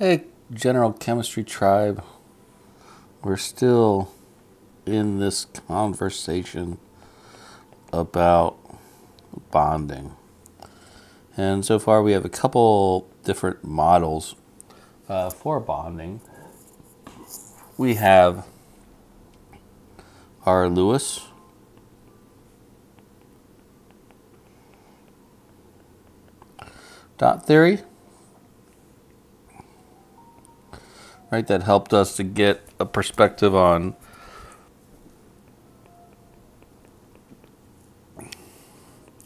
Hey, General Chemistry Tribe. We're still in this conversation about bonding. And so far, we have a couple different models uh, for bonding. We have our Lewis. Dot theory. Right? That helped us to get a perspective on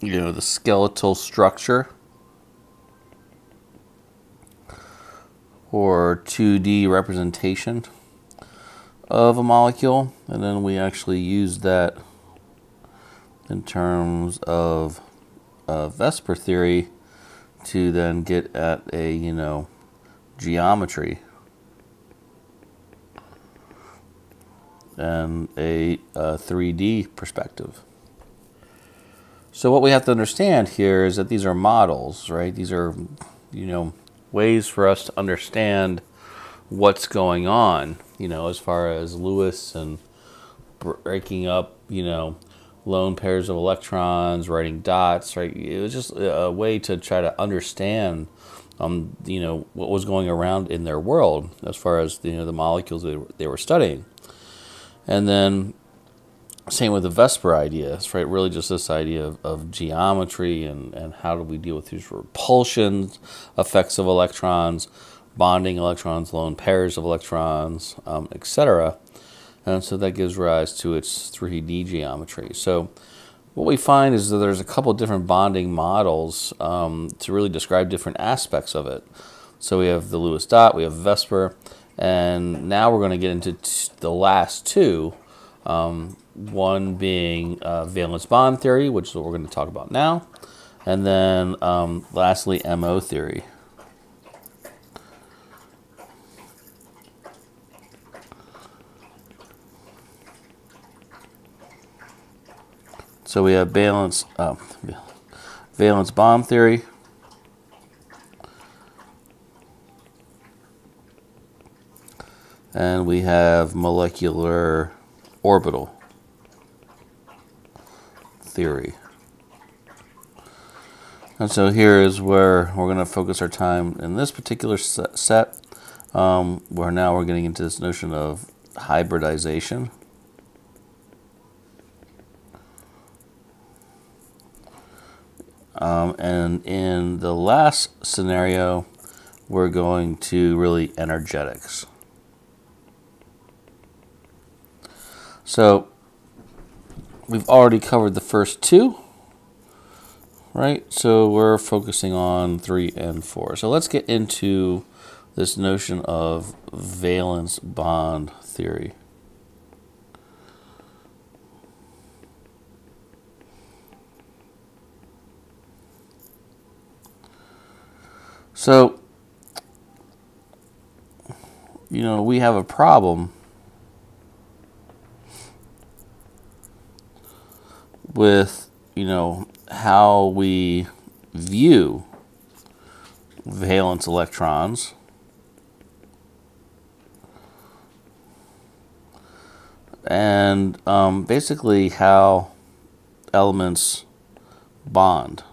you know the skeletal structure or 2D representation of a molecule, and then we actually use that in terms of uh, VSEPR theory to then get at a you know geometry and a, a 3D perspective. So what we have to understand here is that these are models, right? These are, you know, ways for us to understand what's going on, you know, as far as Lewis and breaking up, you know, lone pairs of electrons, writing dots, right? It was just a way to try to understand, um, you know, what was going around in their world as far as you know the molecules they were studying. And then same with the VSEPR ideas, right? Really just this idea of, of geometry and, and how do we deal with these repulsions, effects of electrons, bonding electrons, lone pairs of electrons, um, etc. And so that gives rise to its 3D geometry. So what we find is that there's a couple different bonding models um, to really describe different aspects of it. So we have the Lewis dot, we have VSEPR, and now we're going to get into the last two. Um, one being uh, valence bond theory, which is what we're going to talk about now. And then um, lastly, MO theory. So we have valence, uh, valence bond theory, and we have molecular orbital theory. And so here is where we're going to focus our time in this particular set, um, where now we're getting into this notion of hybridization. Um, and in the last scenario, we're going to really energetics. So we've already covered the first two, right? So we're focusing on three and four. So let's get into this notion of valence bond theory. So, you know, we have a problem with you know how we view valence electrons. And um, basically how elements bond.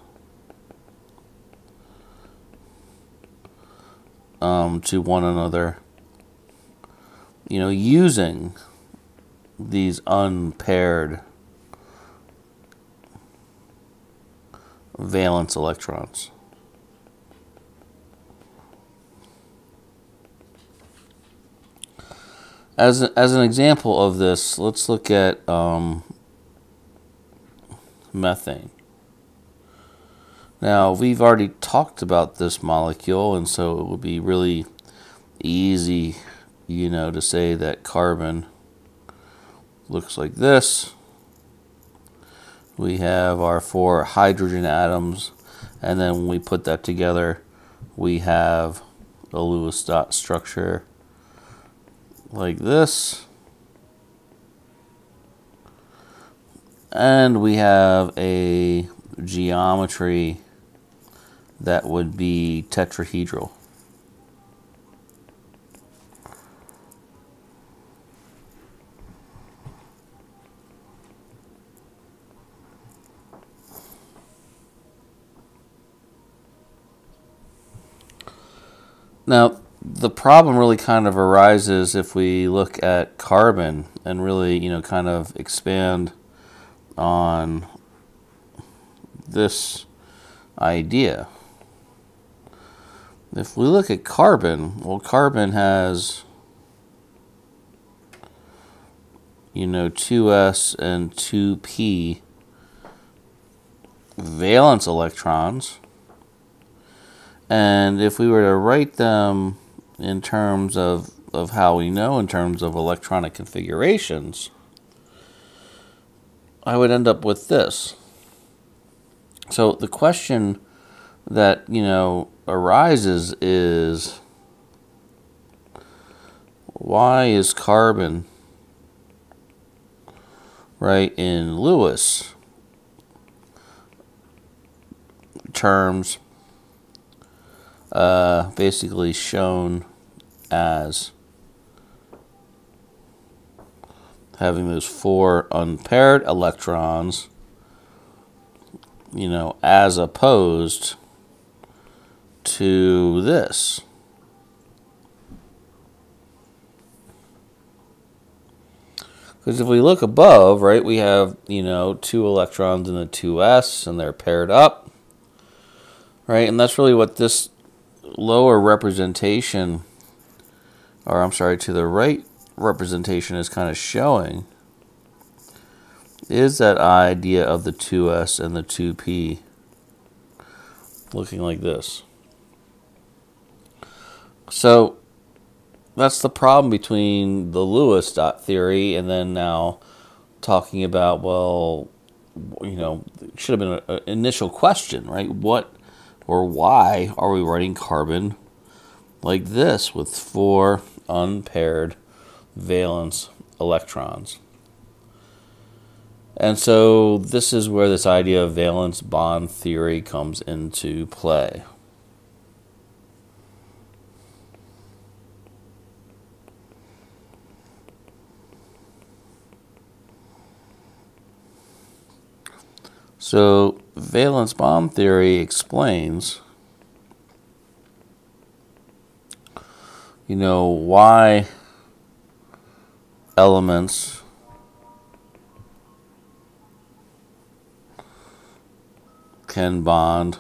Um, to one another. You know using these unpaired valence electrons. As, as an example of this, let's look at um, methane. Now, we've already talked about this molecule, and so it would be really easy, you know, to say that carbon looks like this we have our four hydrogen atoms, and then when we put that together, we have a Lewis dot structure like this. And we have a geometry that would be tetrahedral. Now, the problem really kind of arises if we look at carbon and really, you know, kind of expand on this idea. If we look at carbon, well, carbon has, you know, 2s and 2p valence electrons. And if we were to write them in terms of, of how we know in terms of electronic configurations, I would end up with this. So the question that, you know, arises is why is carbon right in Lewis terms uh, basically shown as having those four unpaired electrons, you know, as opposed to this. Because if we look above, right, we have, you know, two electrons in the 2s and they're paired up, right? And that's really what this lower representation, or I'm sorry, to the right representation is kind of showing is that idea of the 2s and the 2p looking like this. So that's the problem between the Lewis dot theory and then now talking about well, you know, should have been an initial question, right? What or why are we writing carbon like this with four unpaired valence electrons? And so this is where this idea of valence bond theory comes into play. So valence bond theory explains, you know, why elements can bond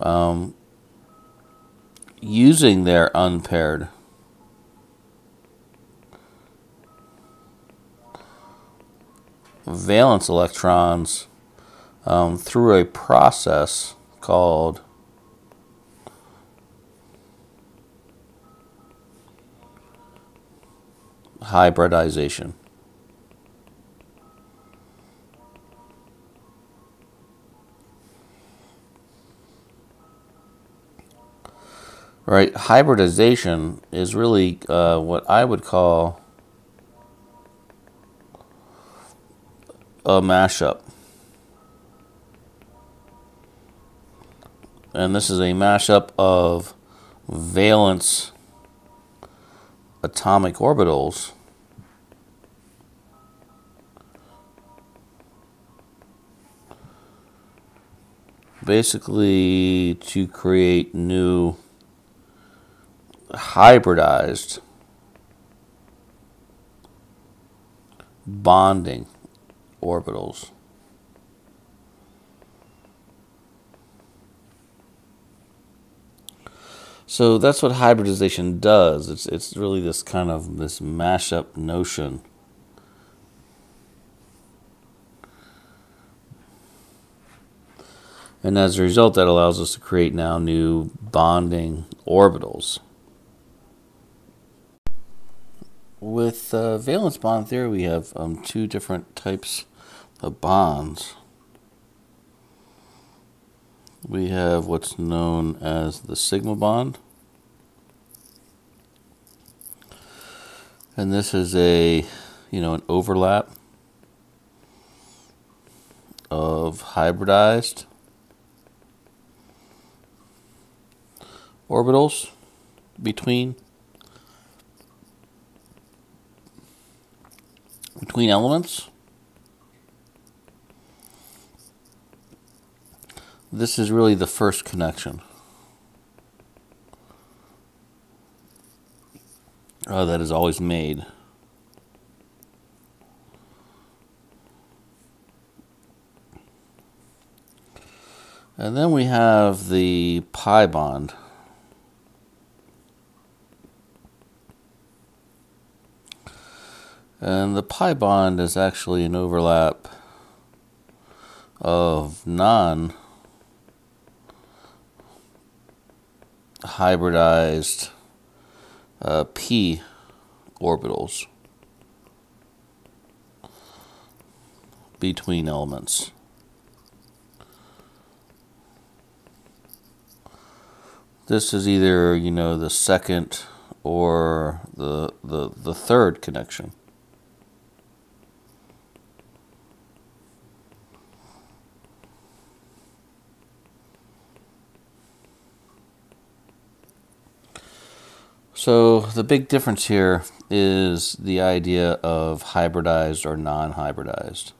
um, using their unpaired valence electrons um, through a process called hybridization. Right, hybridization is really uh, what I would call a mashup. And this is a mashup of valence atomic orbitals basically to create new hybridized bonding orbitals. So that's what hybridization does. It's it's really this kind of this mashup notion. And as a result, that allows us to create now new bonding orbitals. With uh, valence bond theory, we have um, two different types of bonds, we have what's known as the sigma bond. And this is a, you know, an overlap of hybridized orbitals between between elements. This is really the first connection. Oh, that is always made. And then we have the pi bond. And the pi bond is actually an overlap of non hybridized uh, p orbitals between elements. This is either, you know, the second or the, the, the third connection. So the big difference here is the idea of hybridized or non-hybridized.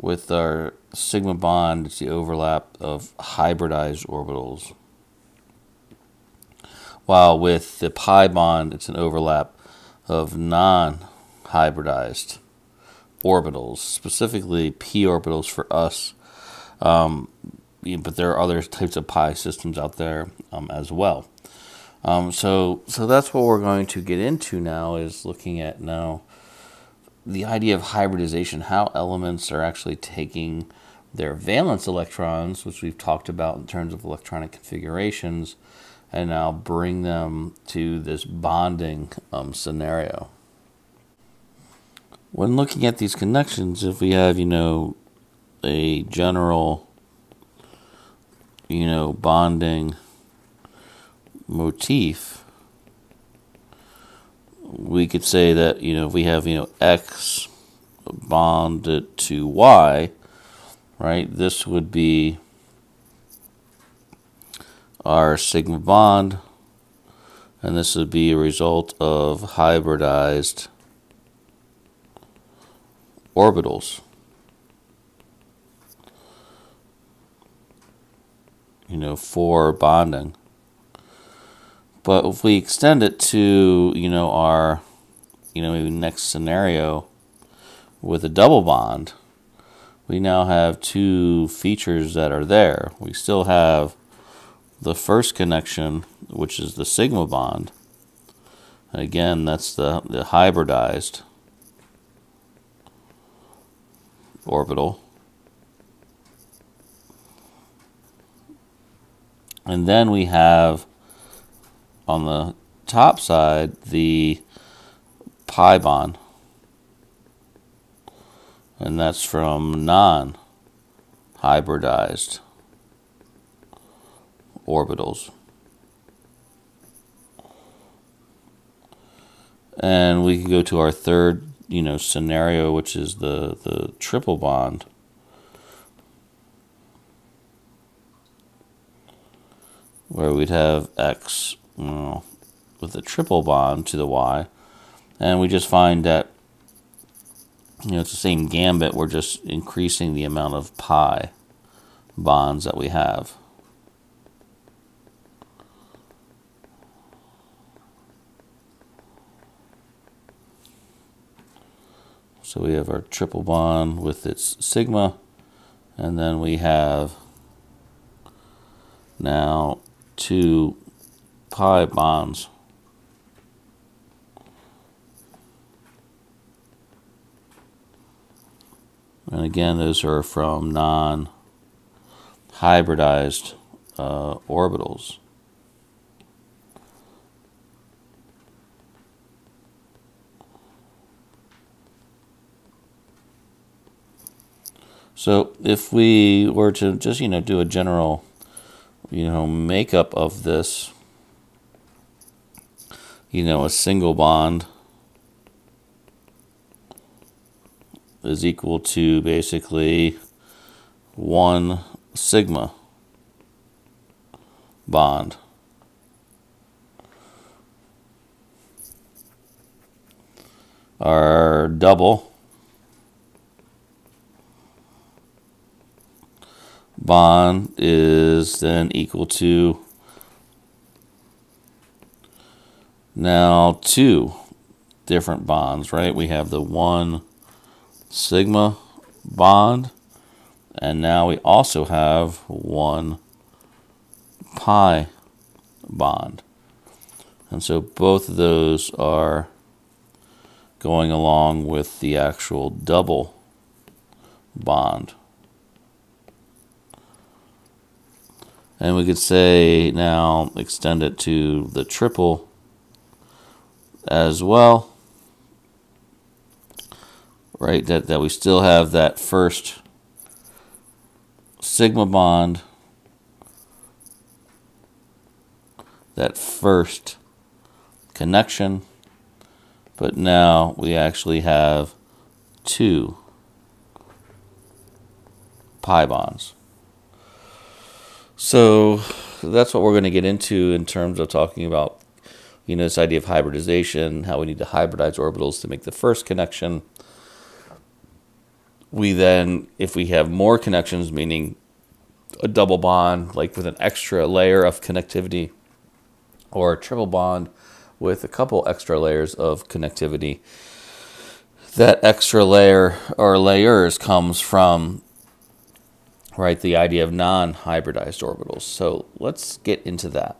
With our sigma bond, it's the overlap of hybridized orbitals. While with the pi bond, it's an overlap of non-hybridized orbitals, specifically p orbitals for us. Um, but there are other types of pi systems out there um, as well. Um, so, so that's what we're going to get into now is looking at now the idea of hybridization, how elements are actually taking their valence electrons, which we've talked about in terms of electronic configurations, and now bring them to this bonding um, scenario. When looking at these connections, if we have, you know, a general, you know, bonding motif, we could say that, you know, if we have, you know, X bonded to Y, right, this would be our sigma bond, and this would be a result of hybridized orbitals. You know, for bonding. But if we extend it to, you know, our, you know, next scenario with a double bond, we now have two features that are there. We still have the first connection, which is the sigma bond. And again, that's the, the hybridized orbital. And then we have on the top side the pi bond and that's from non hybridized orbitals. And we can go to our third you know scenario which is the the triple bond. Where we'd have x well, with a triple bond to the Y. And we just find that you know it's the same gambit, we're just increasing the amount of pi bonds that we have. So we have our triple bond with its sigma, and then we have now two pi bonds. And again, those are from non hybridized uh, orbitals. So if we were to just, you know, do a general, you know, makeup of this, you know, a single bond is equal to basically one sigma bond. Our double bond is then equal to now two different bonds, right? We have the one sigma bond, and now we also have one pi bond. And so both of those are going along with the actual double bond. And we could say now extend it to the triple as well. Right, that, that we still have that first sigma bond, that first connection, but now we actually have two pi bonds. So that's what we're going to get into in terms of talking about, you know, this idea of hybridization, how we need to hybridize orbitals to make the first connection. We then, if we have more connections, meaning a double bond, like with an extra layer of connectivity, or a triple bond with a couple extra layers of connectivity, that extra layer or layers comes from right? The idea of non hybridized orbitals. So let's get into that.